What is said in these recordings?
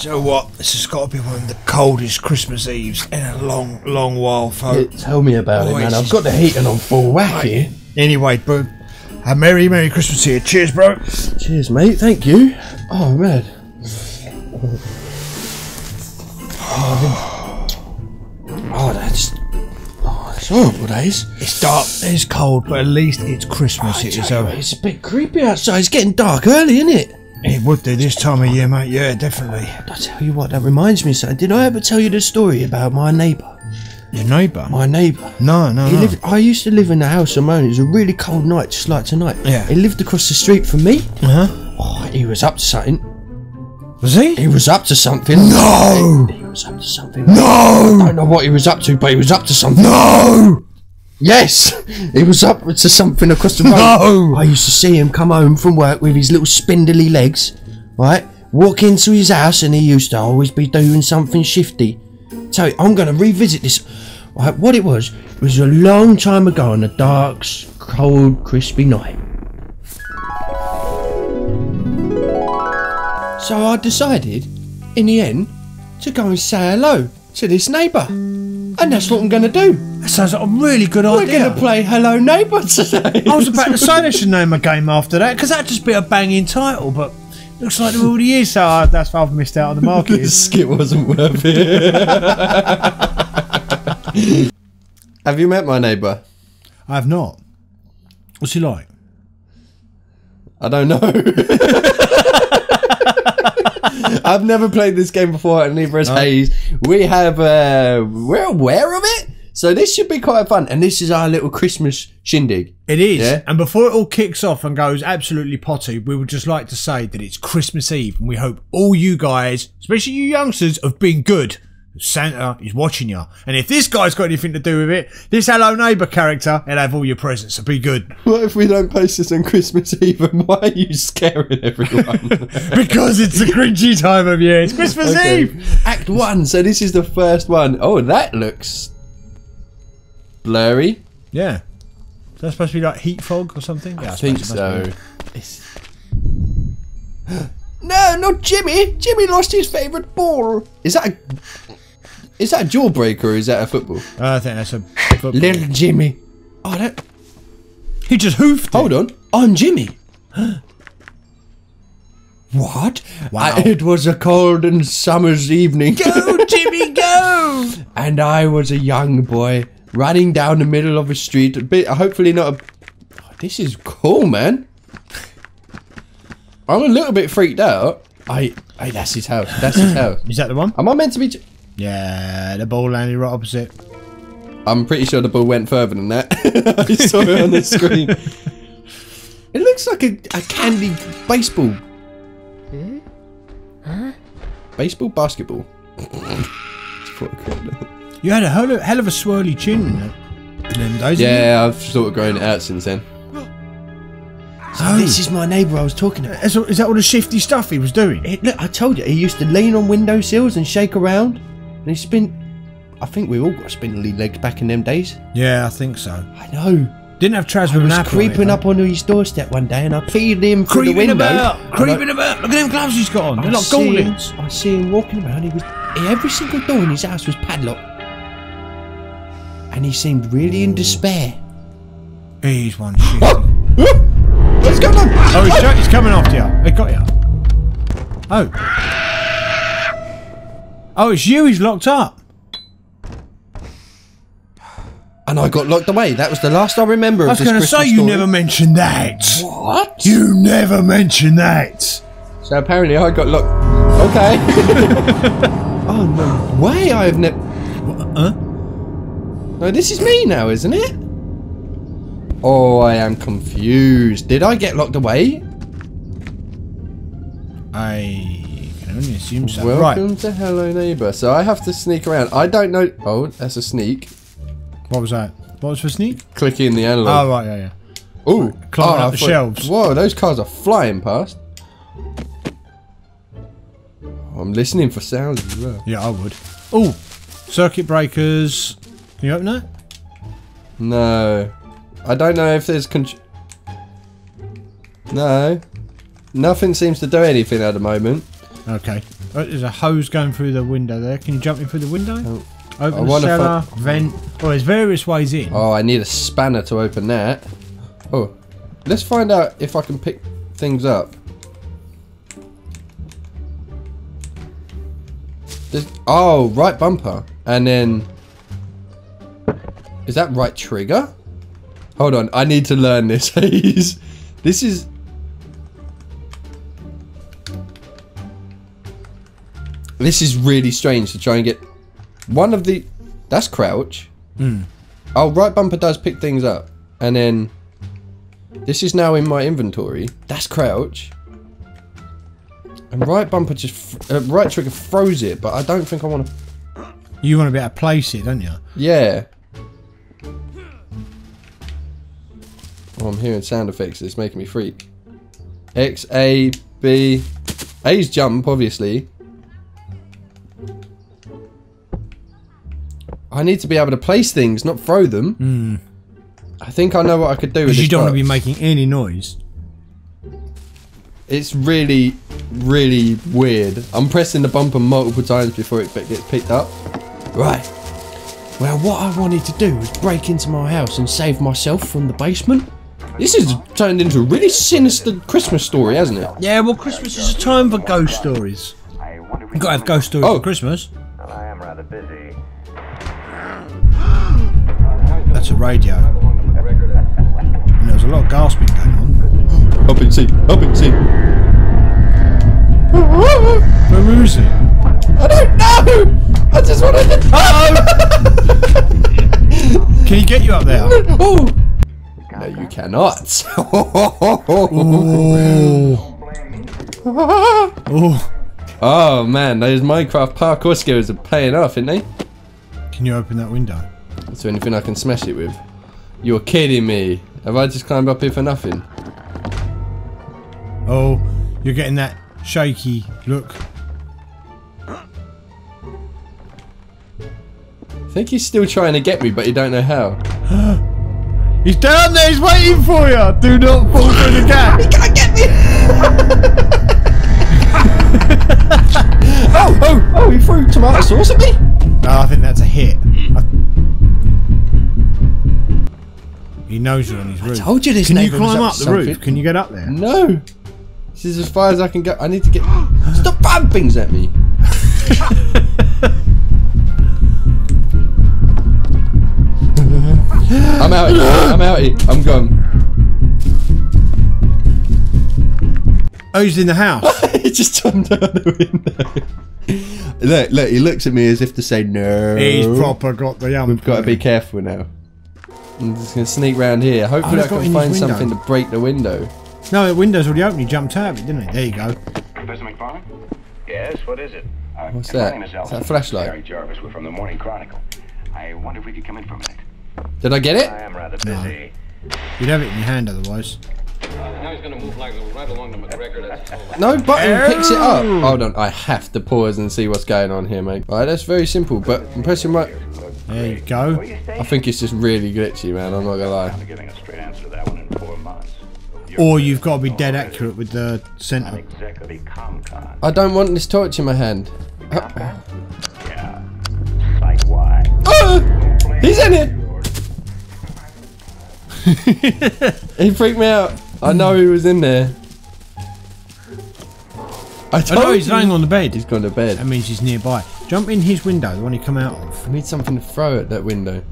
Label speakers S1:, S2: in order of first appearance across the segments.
S1: You know what? This has got to be one of the coldest Christmas Eves in a long, long while, folks.
S2: Tell me about
S1: Oh,
S2: it, man. I've got the heating on full whack here.
S1: Anyway, bro, a merry, merry Christmas here. Cheers, bro.
S2: Cheers, mate. Thank you. Oh, man. Oh, that's. Oh, that's horrible, days.
S1: It's dark, it's cold, but at least it's Christmas. Oh, it is over.
S2: It's a bit creepy outside. It's getting dark early, isn't it?
S1: It would do this time of year, mate. Yeah, definitely.
S2: I tell you what, that reminds me, son. Did I ever tell you the story about my neighbour?
S1: Your neighbour?
S2: My neighbour.
S1: No, no,
S2: He
S1: no.
S2: lived, I used to live in the house on my. It was a really cold night, just like tonight.
S1: Yeah.
S2: He lived across the street from me.
S1: Uh huh.
S2: Oh, he was up to something.
S1: Was he?
S2: He was up to something.
S1: No!
S2: He was up to something.
S1: No!
S2: I don't know what he was up to, but he was up to something.
S1: No!
S2: Yes! He was up to something across the road.
S1: No!
S2: I used to see him come home from work with his little spindly legs, right? Walk into his house and he used to always be doing something shifty. So I'm going to revisit this. Right, what it was, it was a long time ago on a dark, cold, crispy night. So I decided, in the end, to go and say hello to this neighbour. And that's what I'm going to do.
S1: That sounds like a really good
S2: We're
S1: idea.
S2: going to play Hello Neighbour today.
S1: I was about to say they should name a game after that because that'd just be a banging title, but looks like there already is, so uh, that's why I've missed out on the market.
S2: This skit wasn't worth it. Have you met my neighbour?
S1: I have not. What's he like?
S2: I don't know. I've never played this game before, and neither has Haze. We have, uh, we're aware of it, so this should be quite fun. And this is our little Christmas shindig.
S1: It is.
S2: Yeah.
S1: And before it all kicks off and goes absolutely potty, we would just like to say that it's Christmas Eve and we hope all you guys, especially you youngsters, have been good. Santa is watching you. And if this guy's got anything to do with it, this Hello Neighbour character, he'll have all your presents, so be good.
S2: What if we don't post this on Christmas Eve? And why are you scaring everyone?
S1: because it's a cringy time of year. It's Christmas
S2: Okay.
S1: Eve.
S2: Act one. So this is the first one. Oh, that looks blurry.
S1: Yeah. Is that supposed to be like heat fog or something? Yeah,
S2: I think so. no, not Jimmy. Jimmy lost his favourite ball. Is that a is that a jawbreaker or is that a football?
S1: Uh, I think that's a football.
S2: Little Jimmy. Oh, that.
S1: He just hoofed it.
S2: Hold on. I'm Jimmy. what?
S1: Wow.
S2: I- it was a cold and summer's evening.
S1: Go, Jimmy, go!
S2: and I was a young boy running down the middle of a street. A bit, hopefully not a. Oh, this is cool, man. I'm a little bit freaked out. I, Hey, that's his house. That's his house.
S1: Is that the one?
S2: Am I meant to be? J-
S1: Yeah, the ball landed right opposite.
S2: I'm pretty sure the ball went further than that. I saw it on the screen. It looks like a, a candy baseball. Huh? Baseball, basketball. That's what I call it.
S1: You had a hell of, hell of a swirly chin uh, in them days. didn't
S2: yeah, I've sort of grown it out since then.
S1: Oh.
S2: This is my neighbour I was talking about.
S1: Is, is that all the shifty stuff he was doing?
S2: It, look, I told you, he used to lean on windowsills and shake around. And he spin. I think we all got spindly legs back in them days.
S1: Yeah, I think so.
S2: I know.
S1: Didn't have Traz
S2: I was creeping up onto his doorstep one day and I peed him through the
S1: Creeping
S2: window.
S1: about,
S2: and I-
S1: creeping about. Look at them gloves he's got on. They're
S2: I
S1: like
S2: see him-
S1: gauntlets.
S2: I see him walking around. He was every single door in his house was padlocked, and he seemed really in despair.
S1: He's one shit.
S2: What's going on?
S1: Oh, he's, jo- he's coming after you. He got you. Oh. Oh, it's you he's locked up.
S2: And I got locked away. That was the last I remember
S1: I was going to say you
S2: story.
S1: never mentioned that.
S2: What?
S1: You never mentioned that.
S2: So apparently I got locked. Okay. oh no way! I've never.
S1: Huh?
S2: No, this is me now, isn't it? Oh, I am confused. Did I get locked away?
S1: I can only assume so.
S2: Welcome
S1: Right.
S2: to Hello Neighbor. So I have to sneak around. I don't know. Oh, that's a sneak.
S1: What was that? What was for sneak?
S2: Clicking the analog.
S1: Oh, right, yeah, yeah.
S2: Oh,
S1: climbing
S2: oh,
S1: up the shelves.
S2: Whoa, those cars are flying past. I'm listening for sounds as well.
S1: Yeah, I would. Oh, circuit breakers. Can you open that?
S2: No, I don't know if there's. Con- no, nothing seems to do anything at the moment.
S1: Okay. Oh, there's a hose going through the window there. Can you jump in through the window?
S2: Oh. I
S1: Open the
S2: wonder if
S1: cellar, vent. Oh, there's various ways in.
S2: Oh, I need a spanner to open that. Oh, let's find out if I can pick things up. There's, oh, right bumper. And then... Is that right trigger? Hold on, I need to learn this. This is... This is really strange to try and get... One of the... That's crouch. Oh, right bumper does pick things up. And then... This is now in my inventory. That's crouch. And right bumper just... Uh, right trigger froze it, but I don't think I want to...
S1: You want to be able to place it, don't you?
S2: Yeah. Oh, I'm hearing sound effects. It's making me freak. X, A, B... A's jump, obviously. I need to be able to place things, not throw them. Hmm. I think I know what I could do with this
S1: you don't want to be making any noise.
S2: It's really, really weird. I'm pressing the bumper multiple times before it gets picked up. Right. Well, what I wanted to do was break into my house and save myself from the basement. This has turned into a really sinister Christmas story, hasn't it?
S1: Yeah, well, Christmas is a time for ghost stories.
S3: I wonder if we
S1: You've got to have ghost stories
S2: Oh.
S1: for Christmas.
S3: Busy.
S1: That's a radio. And there was a lot of gasping going on.
S2: Up and see, up and see.
S1: Where is it?
S2: I don't know! I just wanted to.
S1: Can he get you up there?
S2: Oh! No, you cannot.
S1: Oh. oh.
S2: Oh man, those Minecraft parkour skills are paying off, aren't they?
S1: Can you open that window?
S2: Is there anything I can smash it with? You're kidding me. Have I just climbed up here for nothing?
S1: Oh, you're getting that shaky look.
S2: I think he's still trying to get me, but you don't know how.
S1: He's down there, he's waiting for you! Do not fall through the gap!
S2: He can't get me! oh, oh, oh, he threw tomato sauce at me?
S1: No, I think that's a hit. I- He knows you're on his roof.
S2: told you this
S1: Can you climb
S2: up
S1: up the roof? Can you get up there?
S2: No. This is as far as I can go. I need to get. Stop throwing things at me. I'm out. Here. I'm out. Here. I'm gone.
S1: Oh, he's in the house.
S2: he just jumped out the window. look, look. He looks at me as if to say no.
S1: he's proper got the yum.
S2: We've got to be careful now. I'm just gonna sneak round here. Hopefully,
S1: Oh,
S2: I
S1: he's
S2: can find
S1: window.
S2: something to break the window.
S1: No, the window's already open. He jumped out of it, didn't he? There you go.
S3: Professor McFarlane? Yes, what is it? Uh,
S2: What's
S3: my
S2: that?
S3: name is
S2: Is that a flashlight?
S3: Gary Jarvis. We're from the Morning Chronicle. I wonder if we could come in for a minute.
S2: Did I get it?
S3: I am rather busy.
S1: You'd have it in your hand otherwise.
S4: Now he's gonna move like right along to McGregor. That's all.
S2: No button picks it up. Hold on, I have to pause and see what's going on here, mate. Alright, that's very simple, but I'm pressing right.
S1: There you go.
S3: Where you stay?
S2: I think it's just really glitchy, man. I'm not gonna lie.
S3: I'm giving a straight answer to that one in four months. You're
S1: Or you've got to be dead accurate with the centre.
S2: I don't want this torch in my hand.
S3: ComCon? Yeah. Site Y.
S2: Ah! He's in it. he freaked me out. I know he was in there. I
S1: Oh
S2: told
S1: no, he's laying on the bed.
S2: He's gone to bed.
S1: That means he's nearby. Jump in his window, the one you come out of.
S2: I need something to throw at that window.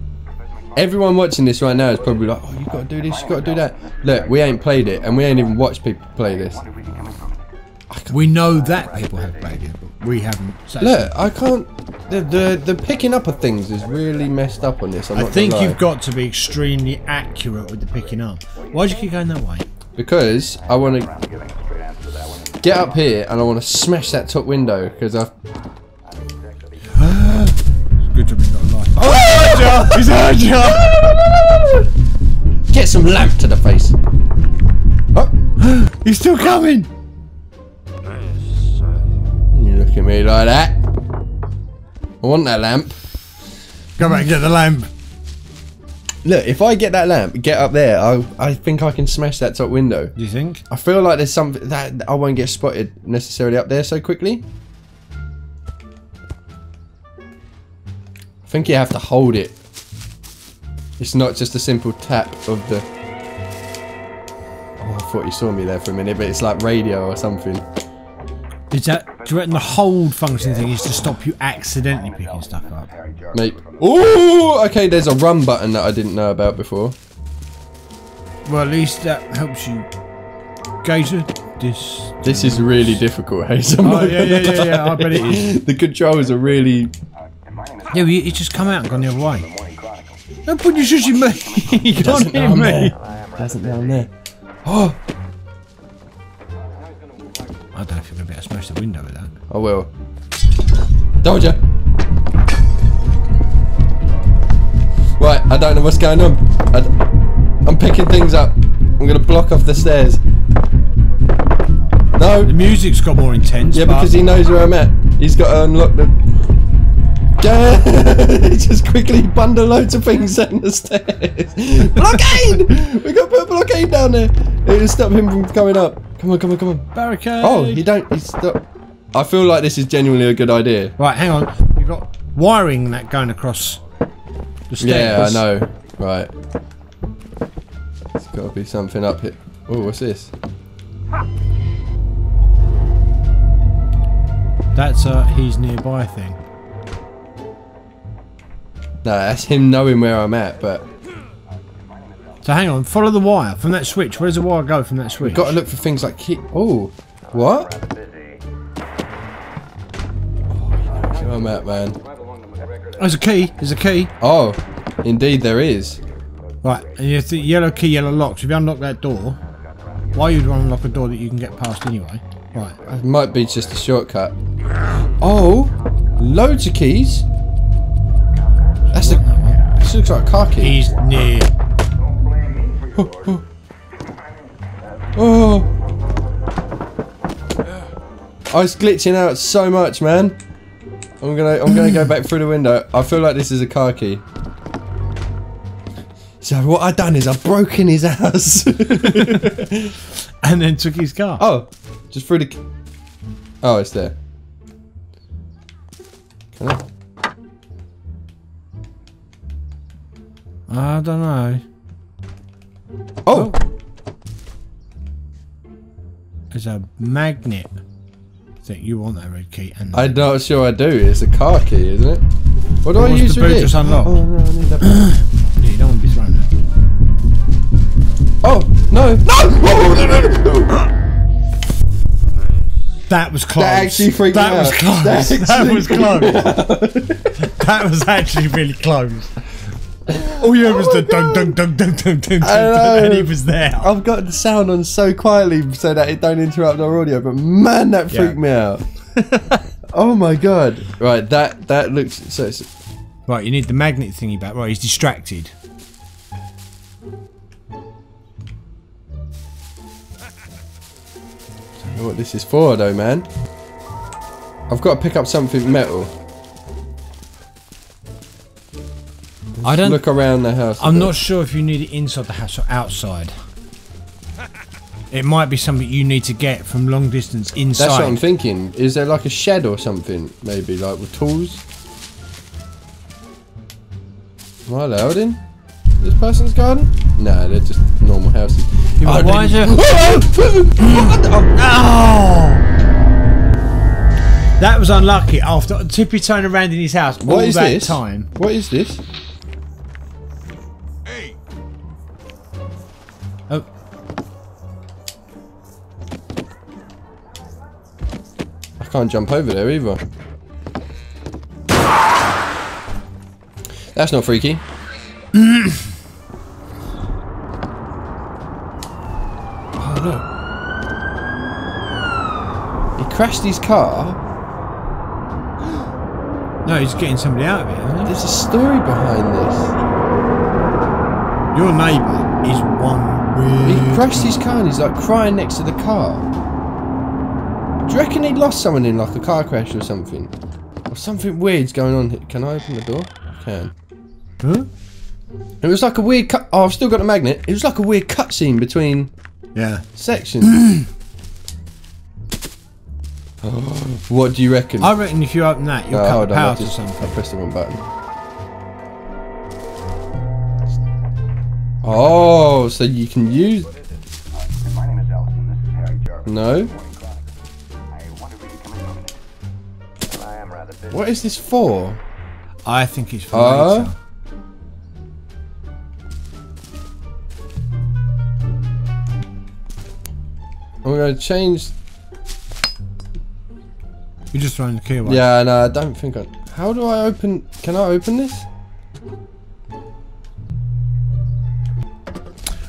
S2: Everyone watching this right now is probably like, oh, you gotta do this, you gotta do that. Look, we ain't played it, and we ain't even watched people play this.
S3: We could come in for a minute.
S1: We know that people have played it, but we haven't.
S2: Look, I can't. The, the the picking up of things is really messed up on this. I'm
S1: I think you've got to be extremely accurate with the picking up. Why'd you keep going that way?
S2: Because I want to
S3: I'm giving a straight answer to that one in
S2: get up here and I want to smash that top window because I.
S3: exactly
S1: Good job you got a light. Oh, he's heard you!
S2: Get some lamp to the face. Oh,
S1: He's still coming!
S2: you look at me like that. I want that lamp.
S1: Go back and get the lamp.
S2: Look, if I get that lamp, get up there, I, I think I can smash that top window.
S1: Do you think?
S2: I feel like there's something that I won't get spotted necessarily up there so quickly. I think you have to hold it. It's not just a simple tap of the... Oh, I thought you saw me there for a minute, but it's like radio or something.
S1: Is that do you reckon the hold function thing is to stop you accidentally picking stuff up?
S2: Mate. Oh, okay. There's a run button that I didn't know about before.
S1: Well, at least that helps you gauge it. This.
S2: This is really difficult, Hazel.
S1: Oh, yeah, yeah, yeah, yeah, I bet it is.
S2: the controls are really.
S3: And my name is
S1: Yeah, but you, you just come out and gone the other way.
S3: Morning Chronicle.
S1: Don't put your shushing me. you can't
S2: Doesn't
S1: hear me.
S2: there. Doesn't down there. Oh,
S1: I don't know if you're going to be able to smash the window with that.
S2: I will. Told ya. Right, I don't know what's going on. I d- I'm picking things up. I'm gonna block off the stairs. No.
S1: The music's got more intense.
S2: Yeah,
S1: but
S2: because he knows where I'm at. He's got to unlock the. Yeah, he just quickly bundle loads of things down the stairs. blockade! We got to put a blockade down there. It'll stop him from coming up. Come on, come on, come on.
S1: barricade.
S2: Oh, you don't. He's stop. I feel like this is genuinely a good idea.
S1: Right, hang on. You've got wiring that going across the stairs.
S2: Yeah, I know. Right. There's got to be something up here. Oh, what's this?
S1: That's a he's nearby thing.
S2: No, that's him knowing where I'm at. But
S1: So hang on, follow the wire from that switch. Where does the wire go from that switch?
S2: We've got to look for things like key. Oh, what? I'm at, man.
S4: Right along the McGregor.
S1: There's a key. There's a key.
S2: Oh, indeed there is.
S1: Right, and you have the yellow key, yellow lock. So if you unlock that door, why you'd want to unlock a door that you can get past anyway? Right.
S2: It might be just a shortcut. Oh, loads of keys. That's the. This looks like a car key.
S1: He's near.
S2: Oh. I was glitching out so much, man. I'm gonna, I'm gonna go back through the window. I feel like this is a car key. So what I done is I've broken his house.
S1: And then took his car.
S2: oh, just through the. Oh, it's there. I
S1: don't know.
S2: Oh,
S1: There's a magnet. I Think you want that red key and
S2: I'm not sure I do. It's a car key, isn't it? What do I use
S1: the
S2: for
S1: boot
S2: this?
S1: just unlocked?
S2: Oh no, I need that.
S1: Yeah, you don't want to be thrown there.
S2: oh no, no! Oh, no, no, no.
S1: That was close.
S2: That actually freaked
S1: that
S2: me
S1: was
S2: out.
S1: close.
S2: That
S1: That,
S2: actually
S1: was close. that was actually really close. All you heard oh was
S2: Oh my
S1: the dun dun dun dun dun dun dun, and he was there.
S2: I've got the sound on so quietly so that it don't interrupt our audio, but man, that
S1: Yeah.
S2: freaked me out. oh my god! Right, that that looks so. It's,
S1: Right, you need the magnet thingy back. Right, he's distracted.
S2: I don't know what this is for, though, man. I've got to pick up something metal.
S1: I don't.
S2: Look around the house.
S1: I'm not sure if you need it inside the house or outside. It might be something you need to get from long distance inside.
S2: That's what I'm thinking. Is there like a shed or something? Maybe like with tools. Am I allowed in this person's garden? No, they're just normal houses.
S1: But
S2: Oh,
S1: why is there-
S2: oh!
S1: That was unlucky. After Tippy turned around in his house all
S2: What is
S1: that
S2: this?
S1: time.
S2: What is this? Can't jump over there either. That's not freaky. oh look. He crashed his car.
S1: no, he's getting somebody out of it. Isn't
S2: There's a story behind this.
S1: Your neighbour is one weird.
S2: He crashed his car and he's like crying next to the car. You reckon he lost someone in like a car crash or something? Or something weird's going on here. Can I open the door? I can.
S1: Huh?
S2: It was like a weird cut. Oh, I've still got the magnet. It was like a weird cutscene between
S1: yeah
S2: sections. Oh. what do you reckon?
S1: I reckon if you open that, you'll
S2: oh,
S1: cut power to
S2: something. I pressed the wrong button. Oh, so you can use. No. What is this for?
S1: I think it's for
S2: Uh?
S1: later.
S2: I'm gonna change.
S1: You're just throwing the key away.
S2: Yeah, no, I don't think I. How do I open? Can I open this?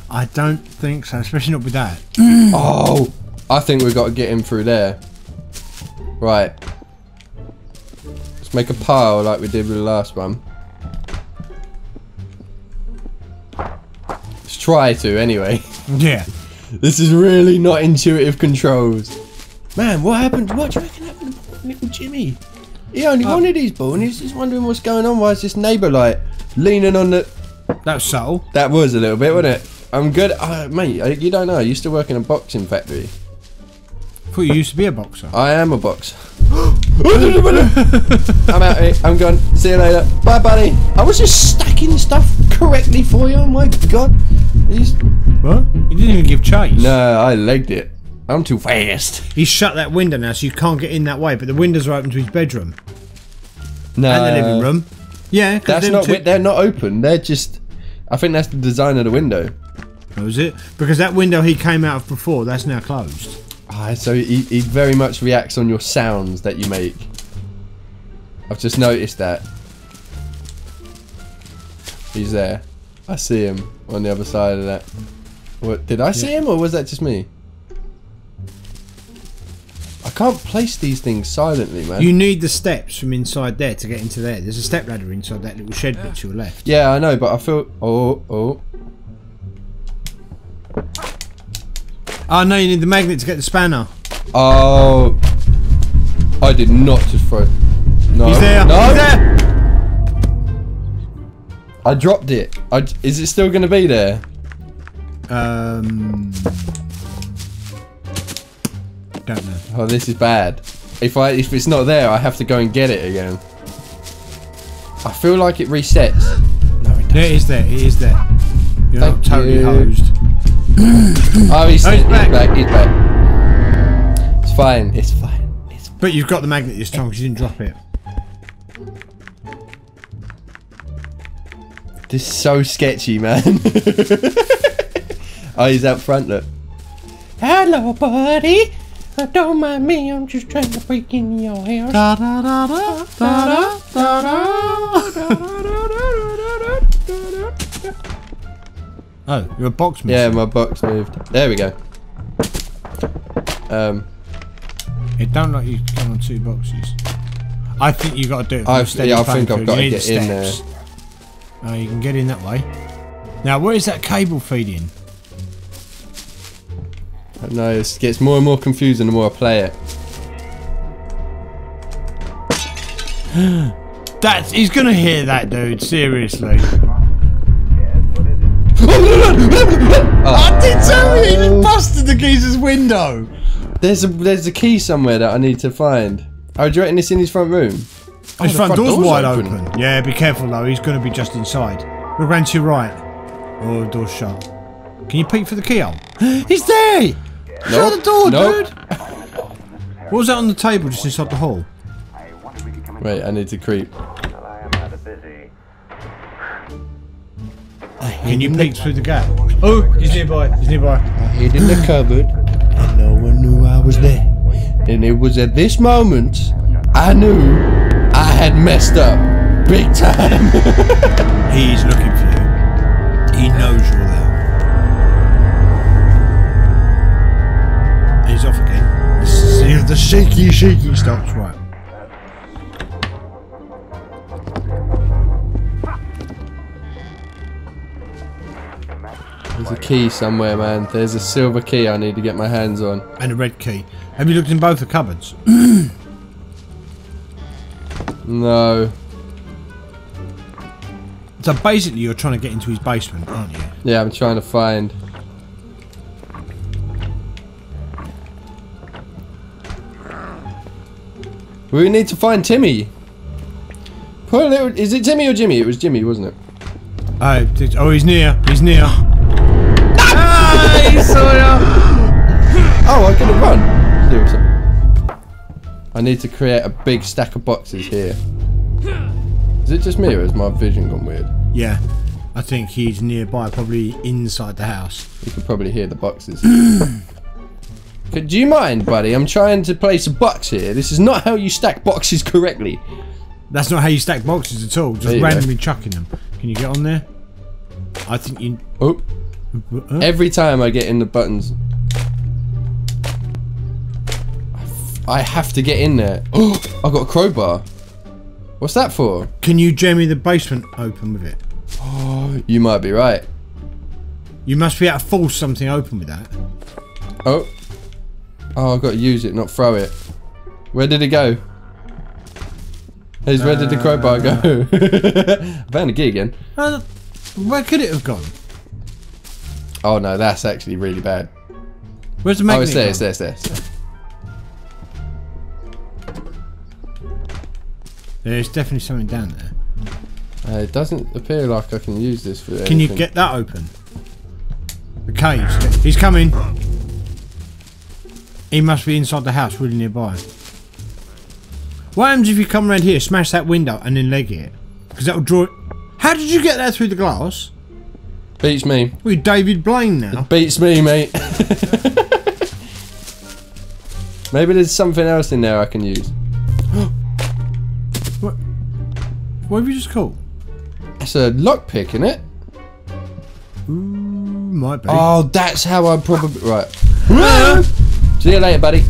S1: I don't think so, especially not with that.
S2: Oh, I think we've got to get him through there. Right. Let's make a pile like we did with the last one. Let's try to anyway.
S1: Yeah.
S2: This is really not intuitive controls. Man, what happened? What do you reckon happened to little Jimmy? He only wanted his ball and he's just wondering what's going on. Why is this neighbour like leaning on the.
S1: That was subtle.
S2: That was a little bit, wasn't it? I'm good. Uh, mate, I- you don't know. I used to work in a boxing factory.
S1: I thought you used to be a boxer.
S2: I am a boxer. I'm out here. I'm gone. See you later. Bye, buddy. I was just stacking stuff correctly for you. Oh my god. He's...
S1: What? He didn't even give chase.
S2: No, I legged it. I'm too fast.
S1: He's shut that window now, so you can't get in that way. But the windows are open to his bedroom
S2: No,
S1: and the living room. Yeah.
S2: That's not.
S1: two-
S2: They're not open. They're just. I think that's the design of the window.
S1: Oh, that was it? Because that window he came out of before, that's now closed.
S2: Ah, so he, he very much reacts on your sounds that you make. I've just noticed that. He's there. I see him on the other side of that. What did I see him or was that just me? I can't place these things silently, man.
S1: You need the steps from inside there to get into there. There's a step ladder inside that little shed bit to your left.
S2: yeah, I know, but I feel. Oh, oh.
S1: Oh no, you need the magnet to get the spanner.
S2: Oh. I did not just throw. No.
S1: He's there.
S2: No.
S1: He's there.
S2: I dropped it. I, is it still going to be there?
S1: Um, don't know.
S2: Oh, this is bad. If I if it's not there, I have to go and get it again. I feel like it resets. no, it doesn't.
S1: There it is. There it is. There. You're
S2: Thank
S1: not totally
S2: you.
S1: hosed.
S2: Oh, he's,
S1: Oh, he's
S2: he's
S1: back.
S2: back. He's back. It's fine. It's fine. It's
S1: But you've got the magnet this time because you didn't drop it.
S2: this is so sketchy, man. oh, he's out front. Look. Hello, buddy. Uh, Don't mind me. I'm just trying to break in your house.
S1: Da, da, da, da, da, da, da, Oh, you're a box
S2: moved.
S1: Yeah,
S2: my box moved. There we go. Um,
S1: It don't like you come on two boxes. I think you've got to do it. From
S2: I-
S1: a steady
S2: yeah, I think I've got
S1: You
S2: to get in
S1: the steps. Oh, you can get in that way. Now, where is that cable feeding?
S2: no, it gets more and more confusing the more I play it.
S1: That's he's gonna hear that, dude. Seriously. Ah. I did tell you, he even busted the geezer's window.
S2: There's a there's a key somewhere that I need to find. Oh, do you reckon it's in his front room?
S1: Oh, his oh,
S2: the
S1: front,
S2: front
S1: door's,
S2: door's
S1: wide
S2: open.
S1: open. Yeah, be careful though. He's gonna be just inside. Look round to your right. Oh, the door's shut. Can you peek for the keyhole? he's there. Shut the door,
S2: Nope.
S1: dude. What was that on the table just inside the hall?
S3: I wonder if we could come in
S2: Wait, I need to creep.
S1: Can you peek through the gap? Oh, he's nearby. He's nearby.
S2: I hid in the cupboard, and no one knew I was there. And it was at this moment I knew I had messed up big time.
S1: He's looking for you. He knows you're there. He's off again. See the shaky, shaky stops. Right.
S2: There's a key somewhere, man. There's a silver key I need to get my hands on.
S1: And a red key. Have you looked in both the cupboards?
S2: No.
S1: So basically, you're trying to get into his basement, aren't you?
S2: Yeah, I'm trying to find. We need to find Timmy. Put a little. Is it Timmy or Jimmy? It was Jimmy, wasn't it?
S1: Oh, oh, he's near. He's near. Sawyer!
S2: Oh, I couldn't run. Seriously. I need to create a big stack of boxes here. Is it just me or has my vision gone weird?
S1: Yeah, I think he's nearby, probably inside the house.
S2: You could probably hear the boxes. Could do you mind, buddy? I'm trying to place a box here. This is not how you stack boxes correctly.
S1: That's not how you stack boxes at all. Just
S2: you go.
S1: randomly chucking them. Can you get on there? I think you.
S2: Oh, every time I get in the buttons, I have to get in there. Oh, I got a crowbar. What's that for?
S1: Can you jemmy the basement open with it?
S2: You might be right.
S1: You must be able to force something open with that.
S2: Oh. Oh, I've got to use it, not throw it. Where did it go? Hey, where did the crowbar go? I found a key again.
S1: Uh, where could it have gone?
S2: Oh no, that's actually really bad.
S1: Where's the
S2: Oh,
S1: magnet?
S2: it's there, it's there, it's there. it's there.
S1: There's definitely something down there.
S2: Uh, it doesn't appear like I can use this for
S1: Can you get that open? The cage. He's coming. He must be inside the house, really nearby. What happens if you come around here, smash that window, and then leg it? Because that'll draw. It... How did you get that through the glass?
S2: Beats me.
S1: We're David Blaine now.
S2: Beats me, mate. Maybe there's something else in there I can use.
S1: What What have you just called?
S2: It's a lockpick, isn't it?
S1: Ooh, Might be.
S2: Oh, that's how I probably right. Uh-huh. See you later, buddy.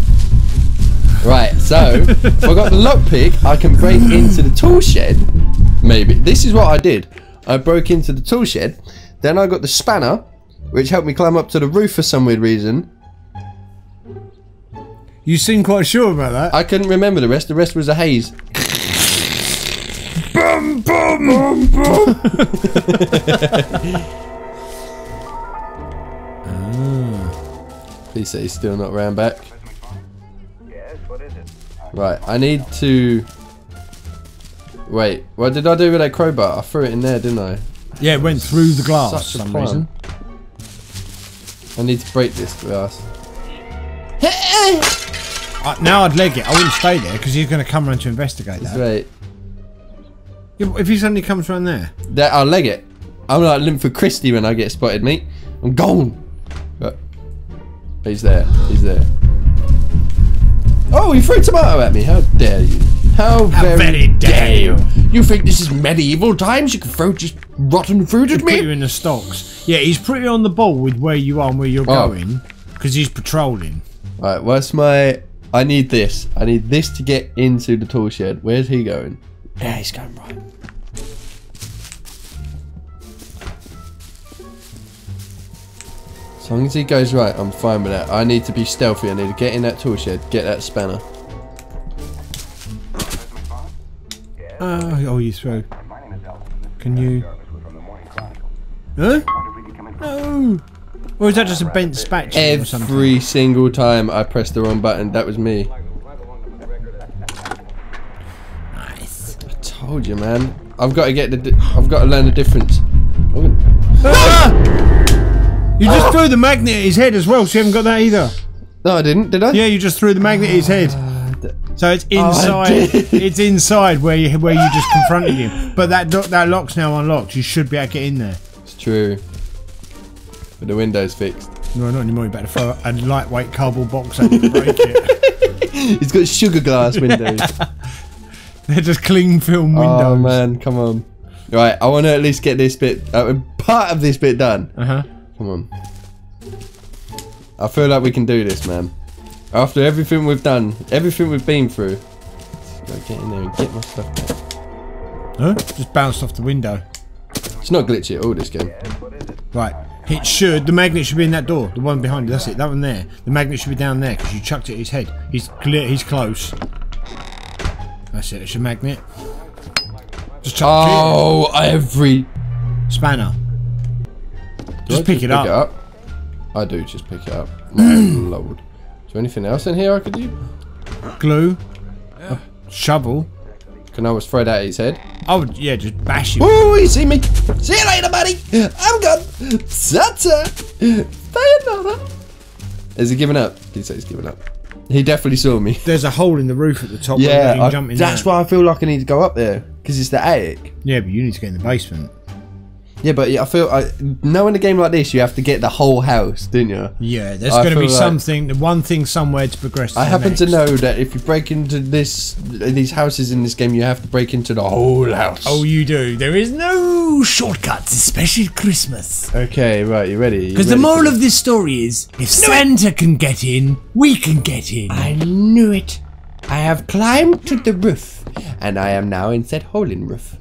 S2: Right, so if I got the lockpick, I can break into the tool shed. Maybe this is what I did. I broke into the tool shed, then I got the spanner, which helped me climb up to the roof for some weird reason.
S1: You seem quite sure about that.
S2: I couldn't remember the rest. The rest was a haze. Please say he's still not round back.
S3: Yes, what is it?
S2: Right, I need to. Wait, what did I do with that crowbar? I threw it in there, didn't I?
S1: Yeah, it went through the glass for some
S2: plan.
S1: reason.
S2: I need to break this glass.
S1: Uh, now I'd leg it. I wouldn't stay there because he's going to come around to investigate that.
S2: Right,
S1: Yeah, if he suddenly comes around there,
S2: that I'll leg it. I'm like Linford Christie when I get spotted, mate. I'm gone. But he's there. He's there. Oh, he threw a tomato at me. How dare you? How, very,
S1: very dare you.
S2: You think this is medieval times? You can throw just rotten fruit at
S1: put you
S2: me?
S1: in the stocks. Yeah, he's pretty on the ball with where you are and where you're
S2: Oh.
S1: going because he's patrolling.
S2: Right, what's my? I need this. I need this to get into the tool shed. Where's he going? Yeah, he's going right. As long as he goes right, I'm fine with that. I need to be stealthy. I need to get in that tool shed, get that spanner.
S1: Uh, oh, you through.
S3: My name is Elton.
S1: Can you?
S3: Jarvis was from the Morning Chronicle.
S1: Huh?
S3: Wonder if we could come in for
S1: No. Or is that just a bent spatula or something?
S2: Every single time I press the wrong button, that was me.
S4: Like right along the McGregor.
S1: Nice.
S2: I told you, man. I've got to get the. Di- I've got to learn the difference.
S1: Ah! You just threw the magnet at his head as well, so you haven't got that either.
S2: No, I didn't. Did I?
S1: Yeah, you just threw the magnet at his head. So it's inside.
S2: did.
S1: it's inside where you where you just confronted him. But that that lock's now unlocked. You should be able to get in there.
S2: It's true. But the window's fixed.
S1: No, not anymore. You better throw a lightweight cardboard box at it break it.
S2: It's got sugar glass windows.
S1: They're just cling film windows.
S2: oh man, come on. Right, I want to at least get this bit, uh, part of this bit done.
S1: Uh huh.
S2: Come on. I feel like we can do this, man. After everything we've done, everything we've been through. Let's go get in there and get my stuff back.
S1: Huh? Just bounced off the window.
S2: It's not glitchy at all, this game.
S1: Right. It should. The magnet should be in that door. The one behind you. That's it. That one there. The magnet should be down there because you chucked it at his head. He's clear. He's close. That's it. It's your magnet. Just chuck
S2: Oh, every.
S1: Spanner.
S2: Do I
S1: Just pick it up.
S2: I do just pick it up. My lord. Is there anything else in here I could do?
S1: Glue. Shovel.
S2: Can I always throw that at his head?
S1: Oh yeah, just bash him.
S2: Oh, you see me? See you later, buddy. I'm gone. Ta-ta. Sayonara. Has he given up? He said he's given up. He definitely saw me.
S1: There's a hole in the roof at the top.
S2: Yeah, I-
S1: jump in
S2: that's why I feel like I need to go up there because it's the attic.
S1: Yeah, but you need to get in the basement.
S2: Yeah, but yeah, I feel I knowing a game like this, you have to get the whole house, didn't you?
S1: Yeah, there's going to be
S2: like-
S1: something, the one thing somewhere to progress. To
S2: I
S1: the
S2: happen to know that if you break into this these houses in this game, you have to break into the whole house.
S1: Oh, you do. There is no shortcuts, especially Christmas.
S2: okay, right, you ready?
S1: Because the moral of this story is, if Santa can get in, we can get in.
S2: I knew it. I have climbed to the roof, and I am now in said hole in roof.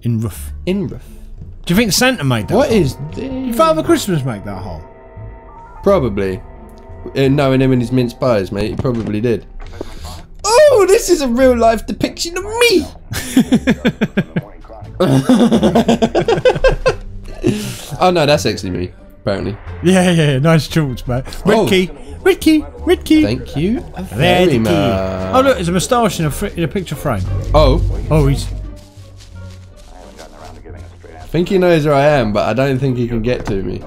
S1: in roof.
S2: In roof.
S1: Do you think Santa made that?
S2: What
S1: hole?
S2: is this?
S1: Father Christmas make that hole?
S2: Probably. Uh, knowing him and his mince pies, mate, he probably did. Oh, this is a real life depiction of me. oh no, that's actually me. Apparently.
S1: Yeah, yeah, yeah. Nice jewels, mate. Ricky,
S2: Oh.
S1: Ricky, key. Red key.
S2: Thank you very much.
S1: Oh, look, there's a moustache in a, in a picture frame.
S2: Oh,
S1: Oh, he's.
S3: I
S2: think he knows where I am, but I don't think he can get to me.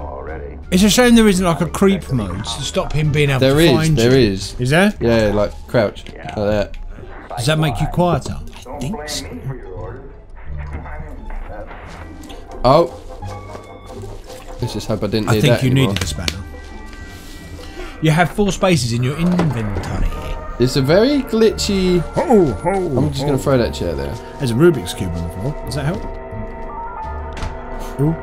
S1: It's a shame there isn't like a creep mode to stop him being able
S2: There
S1: to
S2: is,
S1: find
S2: there
S1: you.
S2: is.
S1: Is there?
S2: Yeah, like crouch, like that.
S1: Does that make you quieter?
S3: Don't blame me for your orders.
S2: Oh. Let's just hope I didn't
S1: hear
S2: that.
S1: I
S2: think
S1: you
S2: anymore.
S1: needed a spanner. You have four spaces in your inventory.
S2: It's a very glitchy.
S1: Oh, ho,
S2: I'm just gonna throw that chair there.
S1: There's a Rubik's Cube on the floor. Does that help? Ooh.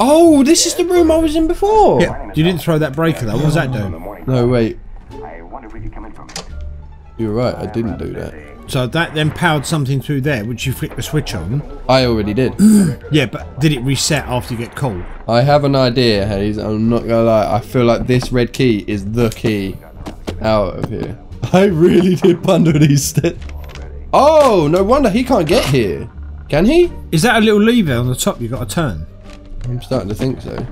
S2: Oh, this is the room I was in before.
S1: Yeah, you didn't throw that breaker though. What was that
S3: On the
S1: do?
S3: morning
S2: No, wait.
S3: I wonder if we come in from.
S2: You're right. I didn't do that.
S1: So that then powered something through there, which you flick the switch on.
S2: I already did.
S1: Yeah, but did it reset after you get cold?
S2: I have an idea, Haze. I'm not gonna lie. I feel like this red key is the key out of here. I really did bundle these steps. Oh, no wonder he can't get here. Can he?
S1: Is that a little lever on the top you've got to turn?
S2: I'm starting to think so.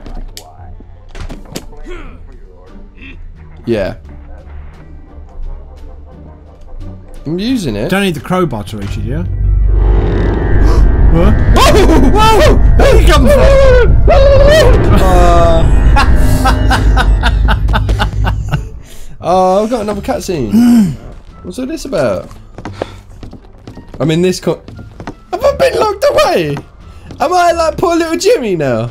S2: Yeah. I'm using it.
S1: Don't need the crowbar to reach it, yeah? what?
S2: Whoa! Whoa! Where you come from? oh, I've got another cutscene. What's all this about? I'm in this co- I been locked away? Am I like poor little Jimmy now?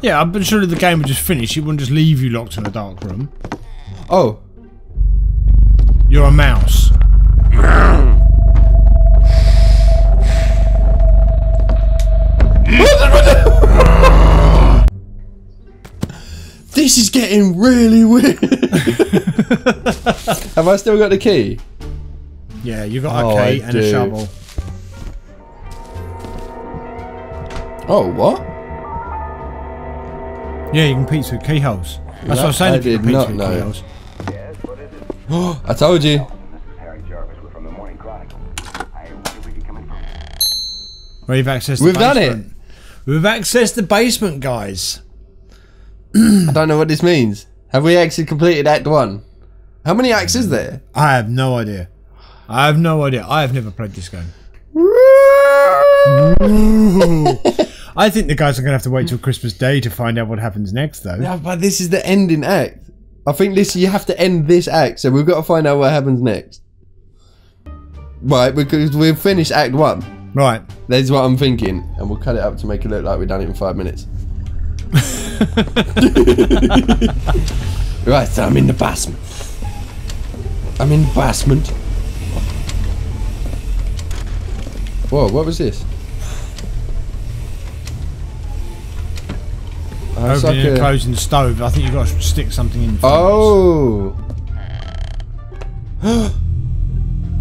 S1: Yeah, I'm sure the game would just finish. It wouldn't just leave you locked in a dark room.
S2: Oh.
S1: You're a mouse.
S2: This is getting really weird. Have I still got the key?
S1: Yeah, you've got
S2: Oh,
S1: a key
S2: I
S1: and a shovel.
S2: Oh, what?
S1: Yeah, you can peek through keyholes. That's what I was saying.
S2: I did not
S1: through
S2: know.
S1: keyholes.
S3: Yes, what is it?
S2: I told you.
S3: This is Harry Jarvis. We're from the Morning Chronicle. I wonder if we could come in from it.
S1: We've accessed.
S2: We've done it.
S1: We've accessed the basement, guys.
S2: I don't know what this means. Have we actually completed Act 1? How many acts is there?
S1: I have no idea. I have no idea. I have never played this game. I think the guys are going to have to wait till Christmas Day to find out what happens next, though.
S2: Yeah, but this is the ending act. I think this you have to end this act, so we've got to find out what happens next. Right, because we've finished Act 1.
S1: Right.
S2: That's what I'm thinking, and we'll cut it up to make it look like we've done it in five minutes. right, so I'm in the basement. I'm in the basement. Whoa, what was this? Oh, it's
S1: Opening
S2: like
S1: and
S2: a-
S1: closing the stove. I think you've got to stick something in.
S2: Oh!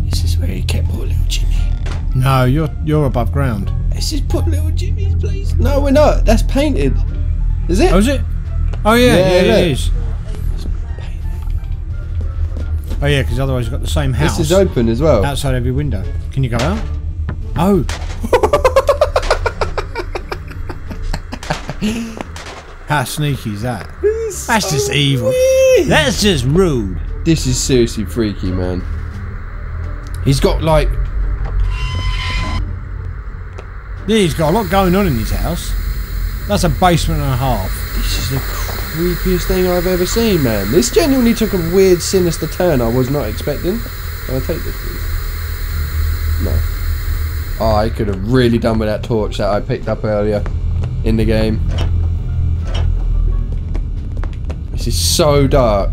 S2: this is where he kept poor little Jimmy.
S1: No, you're you're above ground.
S2: This is poor little Jimmy's place. No, we're not. That's painted. Is it?
S1: Oh, is it? Oh yeah,
S2: Yeah,
S1: yeah,
S2: look.
S1: it is. Oh yeah, because otherwise you've got the same house
S2: this is open as well.
S1: outside every window. Can you go out? Oh. How sneaky is that? That's just evil. That's just rude.
S2: This is seriously freaky, man. He's got like.
S1: Yeah, he's got a lot going on in his house. That's a basement and a half.
S2: This is the creepiest thing I've ever seen, man. This genuinely took a weird, sinister turn I was not expecting. Can I take this, please? No. Oh, I could have really done with that torch that I picked up earlier in the game. This is so dark.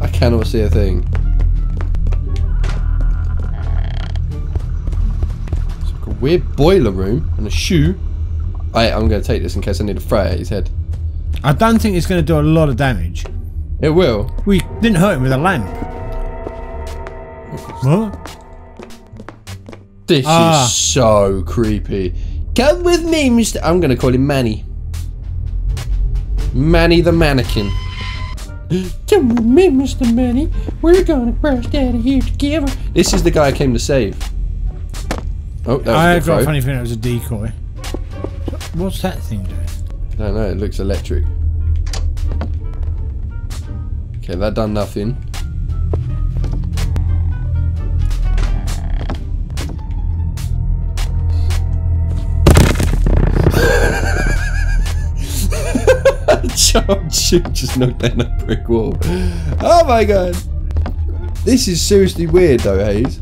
S2: I cannot see a thing. It's like a weird boiler room and a shoe. I, I'm going to take this in case I need to it at his head.
S1: I don't think it's going to do a lot of damage.
S2: It will.
S1: We didn't hurt him with a lamp. What?
S2: This
S1: Ah.
S2: is so creepy. Come with me, Mr. I'm going to call him Manny. Manny the mannequin. Come with me, Mr. Manny. We're going to burst out of here together. This is the guy I came to save. Oh, that was
S1: I
S2: a good
S1: got a funny feeling it was a decoy. What's that thing doing?
S2: I don't know, it looks electric. Okay, that done nothing. Child shoot just knocked down a brick wall. Oh my god. This is seriously weird though, Haze.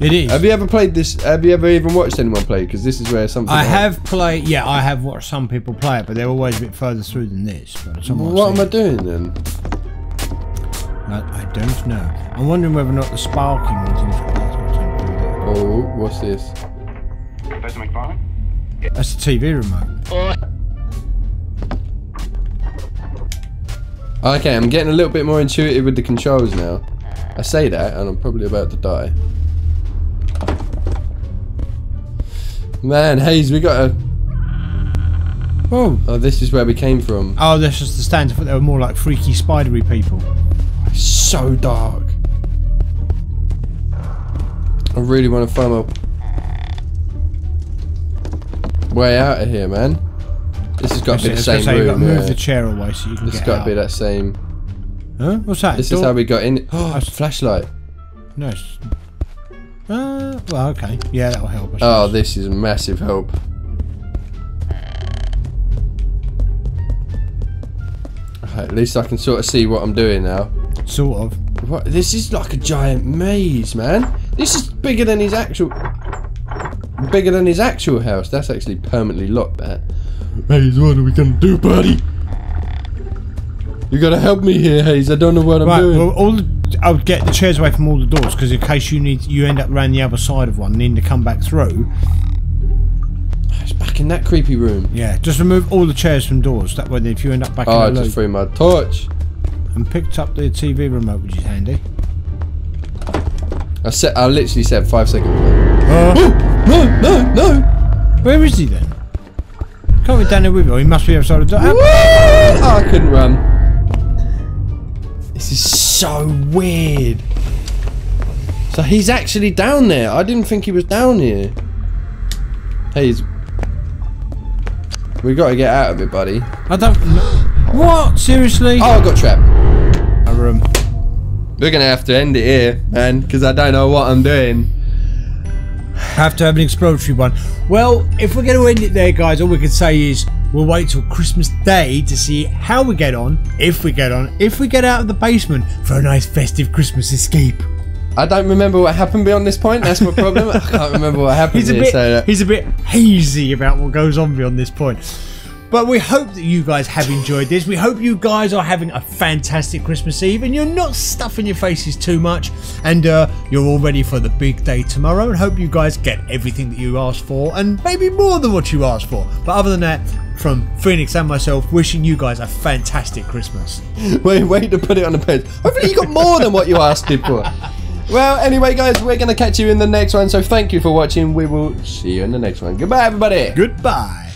S1: It is.
S2: Have you ever played this? Have you ever even watched anyone play? Because this is where something.
S1: I
S2: happens.
S1: have played. Yeah, I have watched some people play it, but they're always a bit further through than this. But
S2: What am I doing then?
S1: I, I don't know. I'm wondering whether or not the sparking and things like that's got something to do with
S2: Oh, what's this?
S3: Professor McFarlane?
S1: That's the TV remote. Oh.
S2: Okay, I'm getting a little bit more intuitive with the controls now. I say that, and I'm probably about to die. Man, Haze, we got a.
S1: Oh,
S2: Oh, this is where we came from.
S1: oh, this just the standard. I thought they were more like freaky, spidery people.
S2: So dark. I really want to find my way out of here, man. This has got to be the same
S1: say, you've got
S2: room.
S1: to move
S2: yeah.
S1: the chair away so you can
S2: This has
S1: get
S2: got to be that same.
S1: Huh? What's that?
S2: This is how we got in. Oh, flashlight.
S1: Nice. it's- Uh, well, okay. Yeah, that'll help.
S2: Oh, this is massive help. Okay, at least I can sort of see what I'm doing now.
S1: sort of.
S2: What? This is like a giant maze, man. This is bigger than his actual. Bigger than his actual house. That's actually permanently locked. That. Haze, what are we gonna do, buddy? You gotta help me here, Haze. I don't know what I'm
S1: Right.
S2: doing.
S1: Well, all the, I'll get the chairs away from all the doors because in case you need, you end up around the other side of one, need to come back through.
S2: it's back in that creepy room.
S1: Yeah, just remove all the chairs from doors. That way, if you end up back
S2: Oh, I
S1: in the
S2: just threw my torch.
S1: and picked up the TV remote, which is handy.
S2: I said. I literally said five seconds. ago.
S1: Uh,
S2: No, no, no.
S1: where is he then? Can't be down there with you. He must be outside the door.
S2: Oh, I couldn't run. This is so weird. So he's actually down there. I didn't think he was down here. Hey, he's... we got to get out of it, buddy.
S1: I don't. What? Seriously?
S2: Oh, I got trapped.
S1: A room.
S2: We're gonna have to end it here, man, because I don't know what I'm doing.
S1: Have to have an exploratory one. Well, if we're going to end it there, guys, all we can say is we'll wait till Christmas Day to see how we get on, if we get on, if we get out of the basement for a nice festive Christmas escape.
S2: I don't remember what happened beyond this point. That's my problem. I can't remember what happened
S1: He's a
S2: here.
S1: bit,
S2: so uh,
S1: he's a bit hazy about what goes on beyond this point. But we hope that you guys have enjoyed this. We hope you guys are having a fantastic Christmas Eve and you're not stuffing your faces too much and uh, you're all ready for the big day tomorrow and hope you guys get everything that you asked for and maybe more than what you asked for. But other than that, from Phoenix and myself, wishing you guys a fantastic Christmas.
S2: Wait, wait to put it on the page. Hopefully you got more than what you asked it for. Well, anyway, guys, we're going to catch you in the next one. So thank you for watching. We will see you in the next one. Goodbye, everybody.
S1: Goodbye.